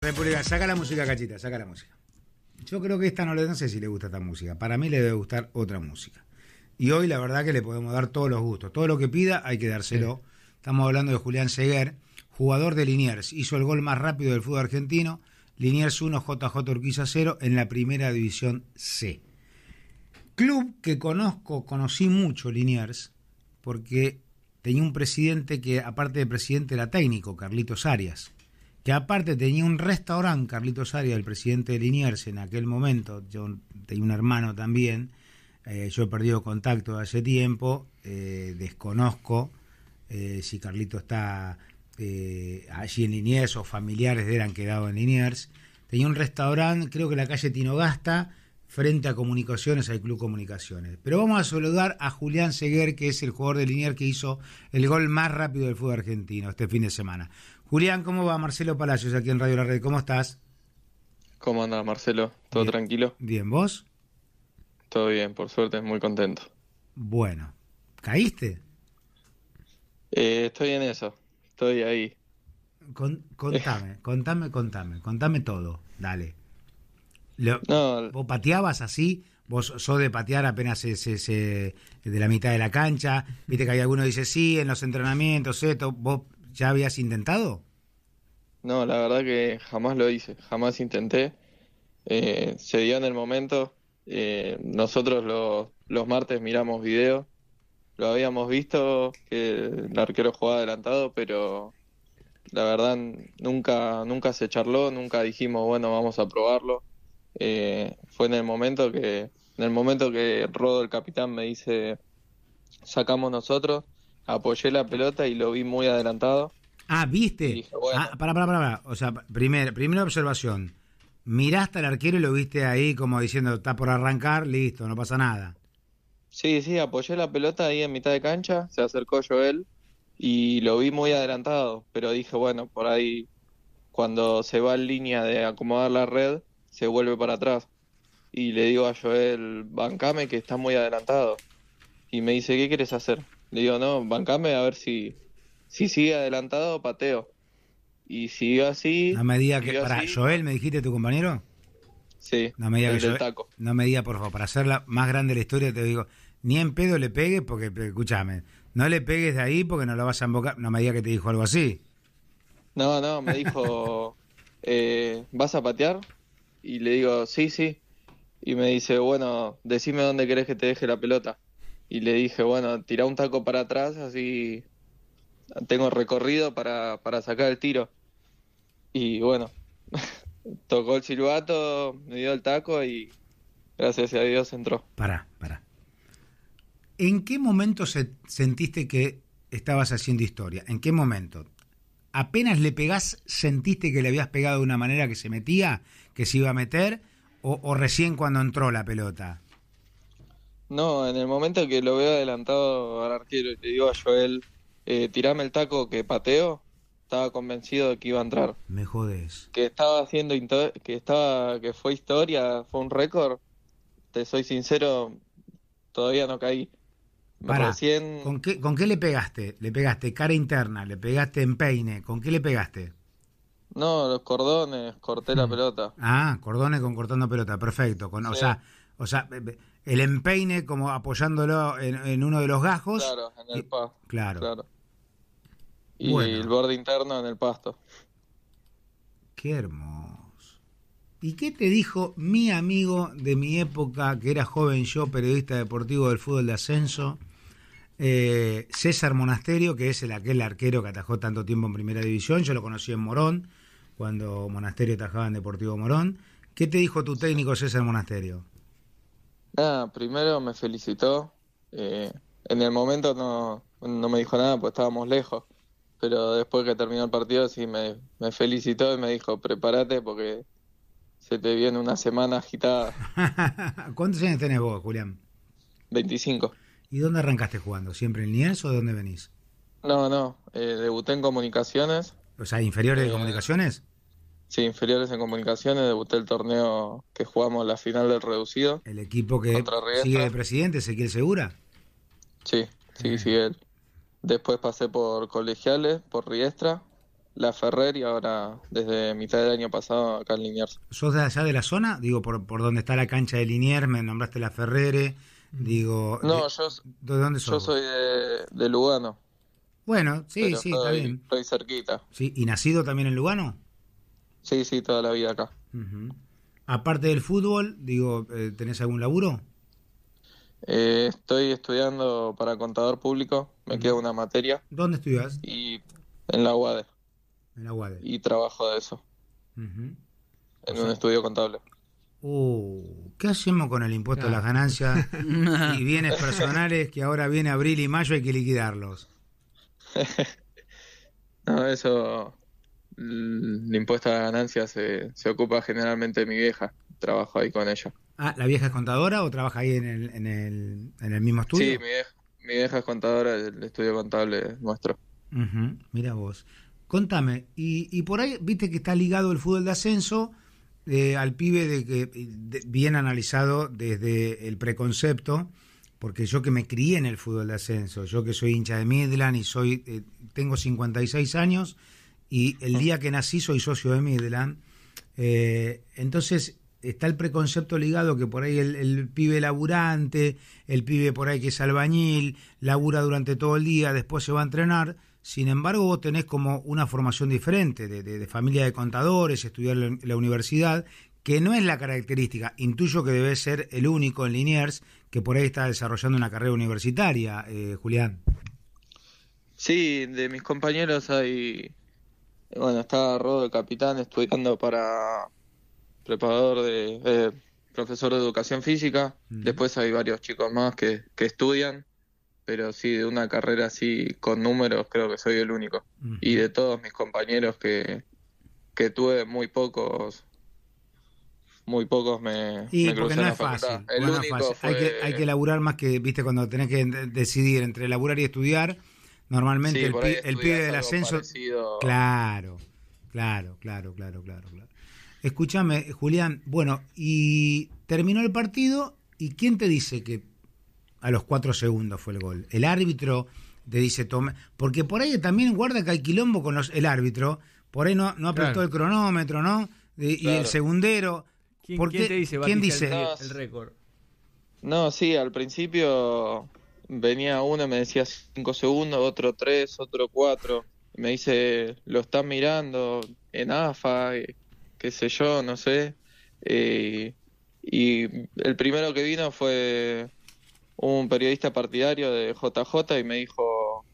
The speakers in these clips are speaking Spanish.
República, saca la música, cachita, saca la música. Yo creo que esta no le no sé si le gusta esta música. Para mí le debe gustar otra música. Y hoy la verdad que le podemos dar todos los gustos. Todo lo que pida hay que dárselo. Estamos hablando de Julián Seguer, jugador de Liniers. Hizo el gol más rápido del fútbol argentino. Liniers 1, JJ Urquiza 0 en la primera división C. Club que conozco, conocí mucho Liniers, porque tenía un presidente que, aparte de presidente, era técnico, Carlitos Arias que aparte tenía un restaurante, Carlitos Arias, el presidente de Liniers en aquel momento, yo tenía un hermano también, eh, yo he perdido contacto hace tiempo, eh, desconozco eh, si Carlito está allí en Liniers o familiares de él han quedado en Liniers. Tenía un restaurante, creo que en la calle Tinogasta, frente a Comunicaciones, al Club Comunicaciones. Pero vamos a saludar a Julián Seguer, que es el jugador de Liniers que hizo el gol más rápido del fútbol argentino este fin de semana. Julián, ¿cómo va? Marcelo Palacios aquí en Radio La Red. ¿Cómo estás? ¿Cómo andas, Marcelo? ¿Todo tranquilo? Bien, ¿vos? Todo bien, por suerte, muy contento. Bueno, ¿caíste? Eh, estoy en eso, estoy ahí. contame, contame, contame, contame todo, dale. no, ¿Vos pateabas así? ¿Vos sos de patear apenas de la mitad de la cancha? Viste que hay algunos que dicen, sí, en los entrenamientos, esto, vos ¿Ya habías intentado? No, la verdad que jamás lo hice, jamás intenté. Eh, se dio en el momento. Eh, nosotros los martes miramos video. Lo habíamos visto que el arquero jugaba adelantado, pero la verdad nunca, nunca se charló, nunca dijimos, bueno, vamos a probarlo. Eh, fue en el momento que, en el momento que Rodo, el capitán, me dice, sacamos nosotros apoyé la pelota y lo vi muy adelantado. Ah, ¿viste? Ah, para, para, para, O sea, primer, primera observación. Miraste al arquero y lo viste ahí como diciendo, está por arrancar, listo, no pasa nada. Sí, sí, apoyé la pelota ahí en mitad de cancha, se acercó Joel y lo vi muy adelantado, pero dije, bueno, por ahí cuando se va en línea de acomodar la red, se vuelve para atrás. Y le digo a Joel, bancame que está muy adelantado. Y me dice, ¿qué quieres hacer? Le digo, no, bancame a ver si, si sigue adelantado, pateo. Y sigue así. No me diga que. Para, Joel, ¿me dijiste tu compañero? Sí, no me diga que taco. No me diga, por favor, para hacerla más grande la historia, te digo, ni en pedo le pegues, porque, escúchame, no le pegues de ahí porque no lo vas a embocar. No me diga que te dijo algo así. No, no, me dijo, eh, ¿vas a patear? Y le digo, sí, sí. Y me dice, bueno, decime dónde querés que te deje la pelota y le dije, bueno, tira un taco para atrás, así tengo recorrido para, para sacar el tiro. Y bueno, tocó el silbato, me dio el taco y gracias a Dios entró. Para, para. ¿En qué momento se, sentiste que estabas haciendo historia? ¿En qué momento? ¿Apenas le pegás, sentiste que le habías pegado de una manera que se metía, que se iba a meter? ¿O, o recién cuando entró la pelota? No, en el momento que lo veo adelantado al arquero y le digo a Joel, eh, tirame el taco que pateo, estaba convencido de que iba a entrar. Me jodes. Que estaba haciendo, que estaba, que fue historia, fue un récord. Te soy sincero, todavía no caí. Para, ¿con, qué, ¿Con qué le pegaste? ¿Le pegaste cara interna? ¿Le pegaste en peine? ¿Con qué le pegaste? No, los cordones, corté la mm. pelota. Ah, cordones con cortando pelota, perfecto. Con, O sea, o sea, el empeine como apoyándolo en, uno de los gajos. Claro, en el pasto. Claro. Y el borde interno en el pasto. Qué hermoso. ¿Y qué te dijo mi amigo de mi época, que era joven yo, periodista deportivo del fútbol de ascenso, eh, César Monasterio, que es el aquel arquero que atajó tanto tiempo en primera división? Yo lo conocí en Morón, cuando Monasterio atajaba en Deportivo Morón. ¿Qué te dijo tu técnico César Monasterio? Nada, primero me felicitó. Eh, en el momento no, no me dijo nada, pues estábamos lejos. Pero después que terminó el partido, sí me, me felicitó y me dijo: prepárate porque se te viene una semana agitada. ¿Cuántos años tenés vos, Julián? 25. ¿Y dónde arrancaste jugando? ¿Siempre en Nies o de dónde venís? No, no, eh, debuté en comunicaciones. O sea, inferiores de eh, comunicaciones. Sí, inferiores en comunicaciones, debuté el torneo que jugamos la final del reducido. ¿El equipo que sigue de presidente, Ezequiel Segura? Sí, sí, sí, él. Después pasé por colegiales, por Riestra, la Ferrer y ahora desde mitad del año pasado acá en Liniers. ¿Sos de allá de la zona? Digo, por, por donde está la cancha de Liniers, me nombraste la Ferrere. Digo, No, de, yo, ¿de dónde sos? yo soy de, de Lugano. Bueno, sí, pero sí, está bien. estoy cerquita. Sí, ¿Y nacido también en Lugano? Sí, sí, toda la vida acá. Aparte del fútbol, digo, eh, ¿tenés algún laburo? Eh, estoy estudiando para contador público, me queda una materia ¿Dónde estudias? y en la UADE En la UADE. y trabajo de eso, en un estudio contable. Uh, ¿qué hacemos con el impuesto a las ganancias y bienes personales que ahora viene abril y mayo hay que liquidarlos? No, eso, el impuesto a la ganancia se, se ocupa generalmente mi vieja, trabajo ahí con ella. Ah, ¿la vieja es contadora o trabaja ahí en el, en el, en el mismo estudio? Sí, mi vieja, mi vieja es contadora del estudio contable nuestro. Ujú, Mira vos. Contame, y, y por ahí viste que está ligado el fútbol de ascenso eh, al pibe de que de- bien analizado desde el preconcepto, porque yo que me crié en el fútbol de ascenso, yo que soy hincha de Midland y soy eh, tengo 56 años y el día que nací soy socio de Midland, eh, entonces está el preconcepto ligado que por ahí el, el pibe laburante, el pibe por ahí que es albañil, labura durante todo el día, después se va a entrenar. Sin embargo, vos tenés como una formación diferente, de, de- de familia de contadores, estudiar en la universidad, que no es la característica. Intuyo que debe ser el único en Liniers que por ahí está desarrollando una carrera universitaria, eh, Julián. Sí, de mis compañeros hay, bueno, está Rodo el capitán estudiando para preparador de, eh, profesor de educación física. Después hay varios chicos más que, que estudian, pero sí, de una carrera así con números creo que soy el único. Y de todos mis compañeros que, que tuve muy pocos, muy pocos me, Y me porque no es fácil. El porque no es único. Hay, que, hay que laburar más que, viste, cuando tenés que de- decidir entre laburar y estudiar, normalmente Sí, el, pi- el pibe del ascenso... parecido. Claro, claro, claro, claro, claro, claro. Escúchame, Julián, bueno, y terminó el partido, ¿y quién te dice que a los cuatro segundos fue el gol? El árbitro te dice, tome, porque por ahí también guarda que hay quilombo con los, el árbitro, por ahí no, no apretó Claro. el cronómetro, ¿no? De- Y el segundero, ¿Quién, ¿Por quién qué? te dice? ¿Quién dice? El, el récord. No, sí, al principio venía uno y me decía 5 segundos, otro 3, otro 4. Me dice, lo están mirando en AFA, qué sé yo, no sé. Eh, y el primero que vino fue un periodista partidario de JJ y me dijo,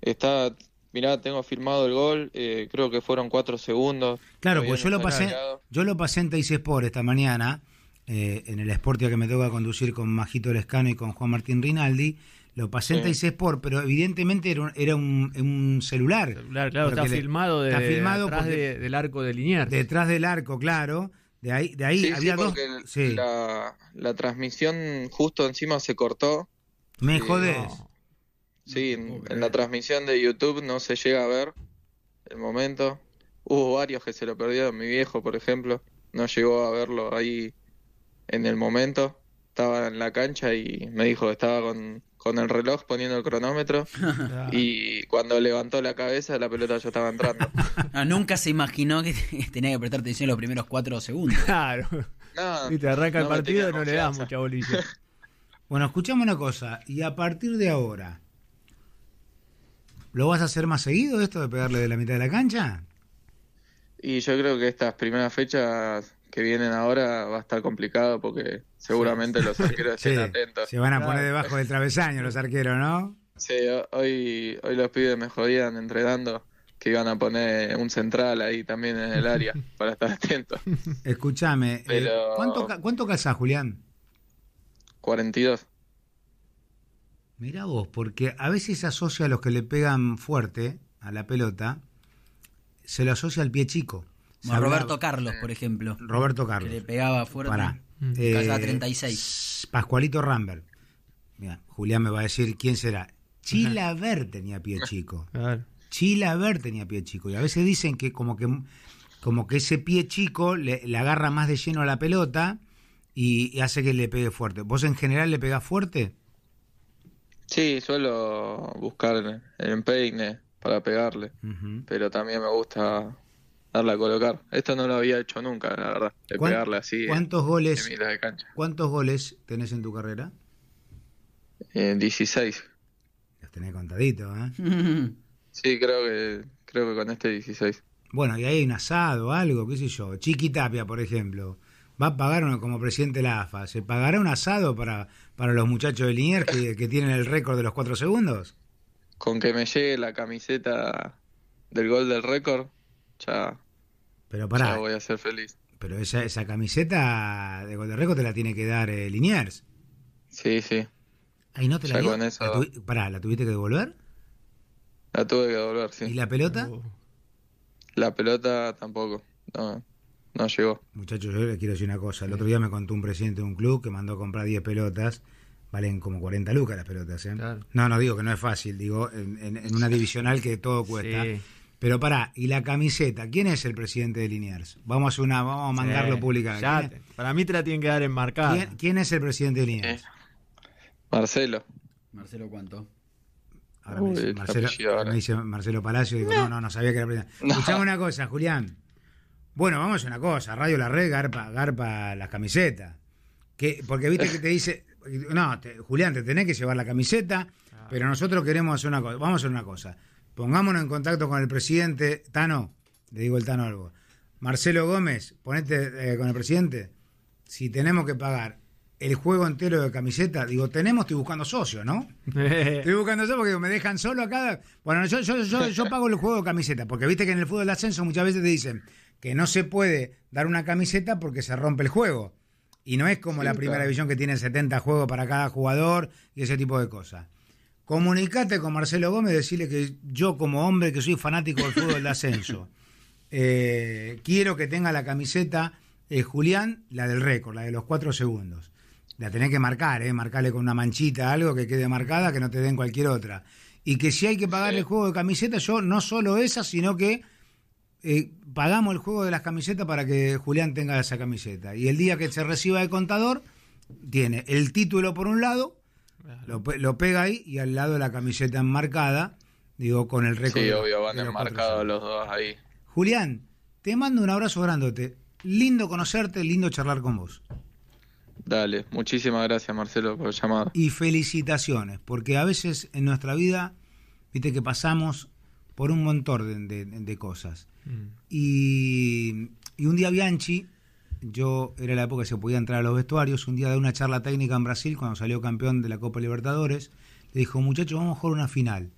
está, mirá, tengo filmado el gol, eh, creo que fueron 4 segundos. Claro, pues yo lo pasé, yo lo pasé en Teis Sport esta mañana, eh, en el Sportia que me toca conducir con Majito Lescano y con Juan Martín Rinaldi. Lo pasé en Sí. Teis Sport, pero evidentemente era un, era un, un celular. Celular, claro, está filmado, de, está filmado atrás porque- de- del arco de Liniers. Detrás del arco, claro. De ahí, de ahí Sí, sí, había dos. el- la, la transmisión justo encima se cortó. me jodés. No. Sí, No en la transmisión de YouTube no se llega a ver el momento. Hubo varios que se lo perdieron. Mi viejo, por ejemplo, no llegó a verlo ahí en el momento. Estaba en la cancha y me dijo que estaba con, con el reloj poniendo el cronómetro. y cuando levantó la cabeza, la pelota ya estaba entrando. Ah, nunca se imaginó que tenía que prestar atención los primeros cuatro segundos. Claro. No, Y te arranca el no partido y no le das mucha bolilla. Bueno, escuchame una cosa. Y a partir de ahora, ¿lo vas a hacer más seguido esto de pegarle de la mitad de la cancha? Y yo creo que estas primeras fechas que vienen ahora va a estar complicado porque seguramente los arqueros estén atentos. se van a poner debajo del travesaño los arqueros, ¿no? Sí, ho- hoy, hoy los pibes me jodían entrenando que iban a poner un central ahí también en el área para estar atentos. Escúchame, eh, Pero- ¿cuánto, ¿cuánto calzás, Julián? 42. Mirá vos, porque a veces se asocia a los que le pegan fuerte a la pelota, se lo asocia al pie chico. Se Como habla- Roberto Carlos, por ejemplo, Roberto que Carlos. le pegaba fuerte. Pará. Mm. Eh, Calzaba 36. Pascualito Rambert. Mira, Julián me va a decir quién será. Chilaver tenía pie chico. Chilaver tenía pie chico. Y a veces dicen que como que, como que ese pie chico le, le agarra más de lleno a la pelota y, y hace que le pegue fuerte. ¿Vos en general le pegás fuerte? Sí, suelo buscar el empeine, para pegarle, pero también me gusta darle a colocar. Esto no lo había hecho nunca, la verdad, de ¿Cuán- pegarle así ¿Cuántos en goles, mitad de cancha. cuántos goles tenés en tu carrera? Eh, 16. Los tenés contaditos, ¿eh? Sí, creo que creo que con este 16. Bueno, y ahí hay un asado, algo, qué sé yo. Chiqui Tapia, por ejemplo, va a pagar uno como presidente de la AFA. ¿Se pagará un asado para, para los muchachos de Liniers que, que tienen el récord de los cuatro segundos? Con que me llegue la camiseta del gol del récord, ya, Pero ya pará, voy a ser feliz. pero esa, esa camiseta de gol te la tiene que dar eh, Liniers. Sí, sí, Ahí no te la Ya dio. con eso- La tuvi- pará, ¿la tuviste que devolver? la tuve que devolver, ¿Y sí. la pelota? Oh. La pelota tampoco, no, no llegó. Muchachos, yo les quiero decir una cosa. El otro día me contó un presidente de un club que mandó a comprar 10 pelotas. Valen como 40 lucas las pelotas, ¿eh? Claro. No, no digo que no es fácil. Digo, en, en- en una divisional que todo cuesta. Sí. Pero pará, ¿y la camiseta? ¿Quién es el presidente de Liniers? Vamos a hacer una, vamos a mandarlo Sí, pública. ya ¿Quién, te- para mí te la tienen que dar enmarcada. quién- quién es el presidente de Liniers? Eh, Marcelo, Marcelo, ¿cuánto? Ahora me dice Marcelo, ahora. me dice Marcelo Palacio y digo, no, no, no sabía que era presidente. No. Escuchame una cosa, Julián. Bueno, vamos a una cosa, Radio La Red, garpa, garpa las camisetas. Que, porque viste que te dice, no, te- Julián, te tenés que llevar la camiseta, pero nosotros queremos hacer una cosa. Vamos a hacer una cosa. Pongámonos en contacto con el presidente, Tano, le digo el Tano algo. Marcelo Gómez, ponete eh, con el presidente. Si tenemos que pagar el juego entero de camiseta, digo, tenemos, estoy buscando socio, ¿no? Estoy buscando eso porque me dejan solo acá. Bueno, yo, yo, yo, yo pago el juego de camiseta, porque viste que en el fútbol de ascenso muchas veces te dicen que no se puede dar una camiseta porque se rompe el juego. Y no es como Sí, la primera claro. división que tiene 70 juegos para cada jugador y ese tipo de cosas. Comunicate con Marcelo Gómez, decirle que yo como hombre que soy fanático del fútbol de ascenso, eh, quiero que tenga la camiseta eh, Julián, la del récord, la de los cuatro segundos. La tenés que marcar, ¿eh? marcarle con una manchita, algo que quede marcada, que no te den cualquier otra. Y que si hay que pagar Sí. el juego de camiseta, yo no solo esa, sino que eh, pagamos el juego de las camisetas para que Julián tenga esa camiseta. Y el día que se reciba el contador, tiene el título por un lado, lo, lo pega ahí y al lado la camiseta enmarcada, digo, con el récord. sí, de- obvio, van enmarcados los dos ahí. Julián, te mando un abrazo grandote. Lindo conocerte, lindo charlar con vos. Dale, muchísimas gracias Marcelo por el llamado. Y felicitaciones, porque a veces en nuestra vida, viste que pasamos por un montón de, de- de cosas. Mm. Y, y un día Bianchi, yo era la época que se podía entrar a los vestuarios, un día de una charla técnica en Brasil, cuando salió campeón de la Copa Libertadores, le dijo, muchachos, vamos a jugar una final.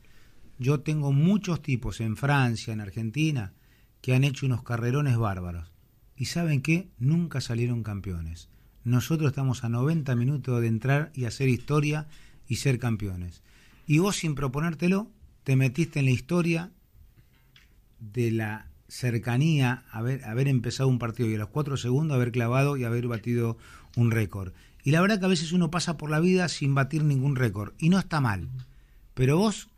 Yo tengo muchos tipos en Francia, en Argentina, que han hecho unos carrerones bárbaros. Y saben qué, nunca salieron campeones. Nosotros estamos a 90 minutos de entrar y hacer historia y ser campeones. Y vos sin proponértelo, te metiste en la historia de la cercanía, haber, haber empezado un partido y a los cuatro segundos haber clavado y haber batido un récord. Y la verdad que a veces uno pasa por la vida sin batir ningún récord. Y no está mal. Pero vos,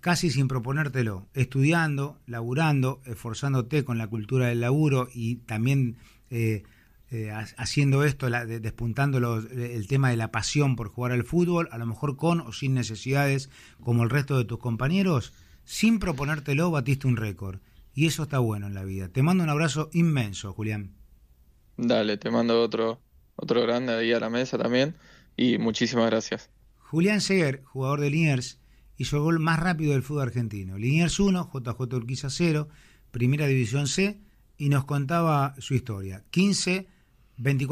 casi sin proponértelo, estudiando, laburando, esforzándote con la cultura del laburo y también eh, eh, ha- haciendo esto, despuntando el tema de la pasión por jugar al fútbol, a lo mejor con o sin necesidades como el resto de tus compañeros, sin proponértelo batiste un récord. Y eso está bueno en la vida. Te mando un abrazo inmenso, Julián. Dale, te mando otro, otro grande ahí a la mesa también y muchísimas gracias. Julián Seguer, jugador de Liniers, hizo el gol más rápido del fútbol argentino. Liniers 1, JJ Urquiza 0, Primera División C, y nos contaba su historia. 15, 24